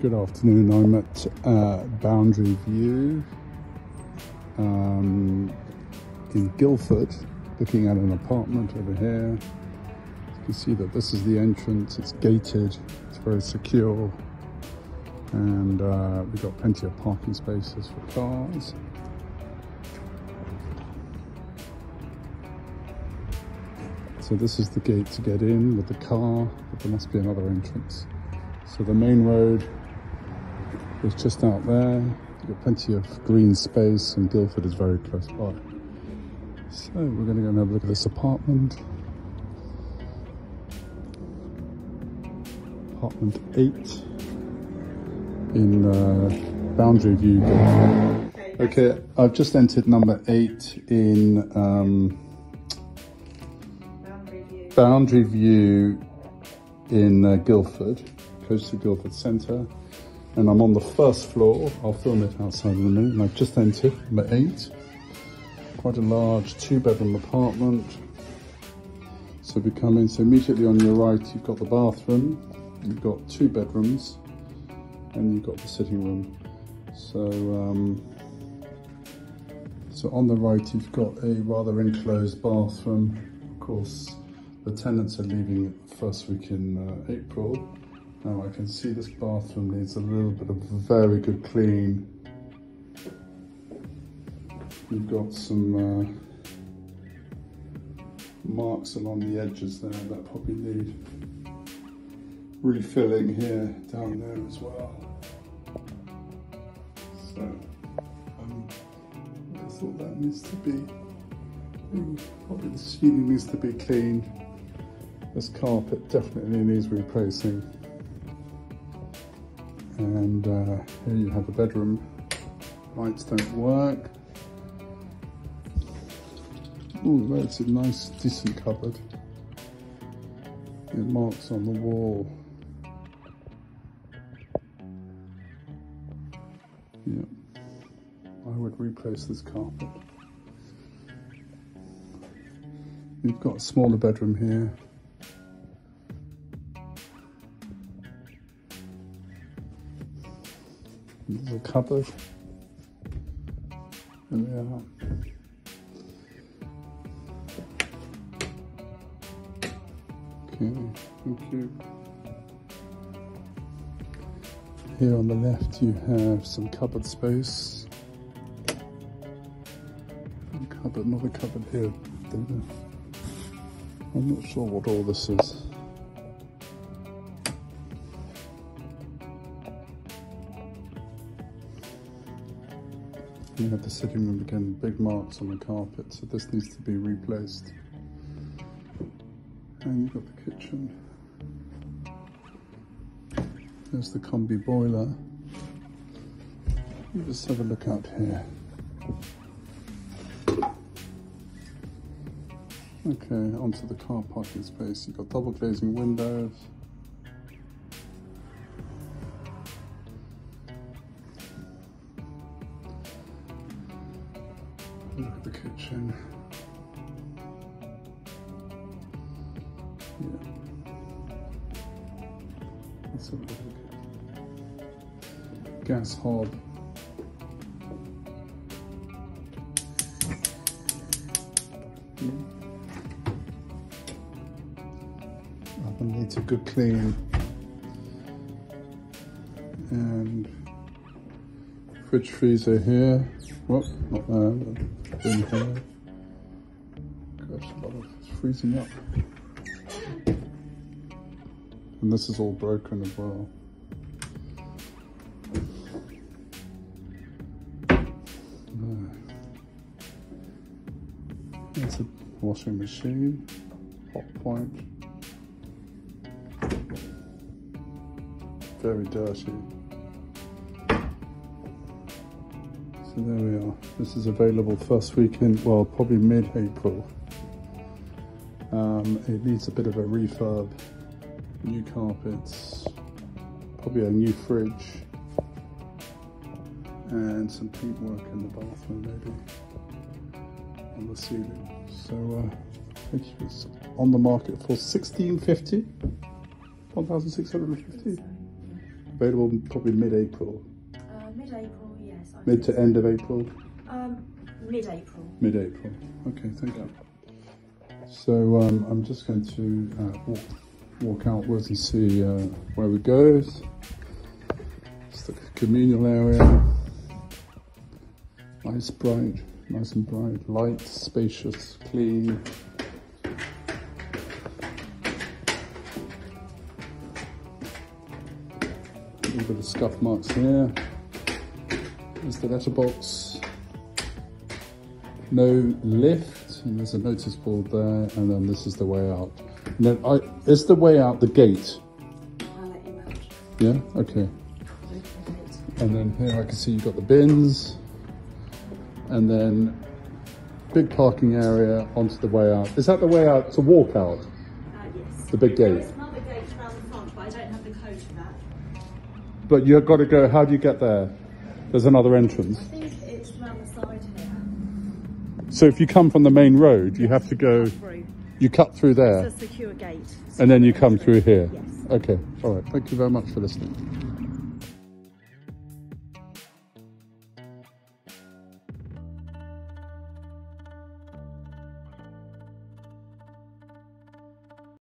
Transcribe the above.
Good afternoon, I'm at uh, Boundary View um, in Guildford, looking at an apartment over here. You can see that this is the entrance, it's gated, it's very secure, and uh, we've got plenty of parking spaces for cars. So this is the gate to get in with the car, but there must be another entrance. So the main road is just out there. You've got plenty of green space and Guildford is very close by. So we're going to go and have a look at this apartment. Apartment 8 in uh, Boundary View. Okay, I've just entered number 8 in um, Boundary View. Boundary View in uh, Guildford, close to Guildford Centre and I'm on the first floor. I'll film it outside in a minute. And I've just entered number eight. Quite a large two bedroom apartment. So we come in, so immediately on your right, you've got the bathroom, you've got two bedrooms, and you've got the sitting room. So, um, so on the right, you've got a rather enclosed bathroom. Of course, the tenants are leaving first week in uh, April. Now I can see this bathroom needs a little bit of very good clean. We've got some uh, marks along the edges there that probably need refilling here, down there as well. So um, I thought that needs to be, probably the ceiling needs to be cleaned. This carpet definitely needs replacing and uh, here you have a bedroom. Lights don't work. Oh, that's a nice, decent cupboard. It marks on the wall. Yeah, I would replace this carpet. You've got a smaller bedroom here. A cupboard. And are. Okay, thank you. Here on the left you have some cupboard space. Cupboard, another cupboard here. I'm not sure what all this is. You have the sitting room again, big marks on the carpet, so this needs to be replaced. And you've got the kitchen. There's the combi boiler. Let's have a look out here. Okay, onto the car parking space. You've got double glazing windows. Look at the kitchen. Yeah. Let's a look. Gas hob. A good clean. And fridge freezer here. Whoop, not there, in here. Gosh, a lot of it's freezing up. And this is all broken as well. It's a washing machine, Hotpoint. Very dirty. So there we are. This is available first weekend, well, probably mid-April. Um, it needs a bit of a refurb, new carpets, probably a new fridge, and some paintwork in the bathroom maybe, on the ceiling. So uh, it's on the market for 1650, 1650. Available probably mid-April, Uh, mid-April, yes. I mid to end of April. Um, mid-April. Mid-April. Okay, thank you. So um, I'm just going to uh, walk, walk outwards and see uh, where we go. It's the communal area. Nice, bright, nice and bright, light, spacious, clean. A little bit of scuff marks here. There's the letterbox no lift, and there's a notice board there, and then this is the way out. And then I, is the way out the gate? I'll let you out. Yeah, okay. Open the gate. And then here I can see you've got the bins, and then big parking area onto the way out. Is that the way out to walk out? Uh, yes. The big gate. is another gate around the front, but I don't have the code for that. But you've got to go, how do you get there? There's another entrance. I think it's around the side here. So if you come from the main road, you have to go, you cut through there, It's a secure gate. and then you come through here. Yes. Okay, all right. Thank you very much for listening.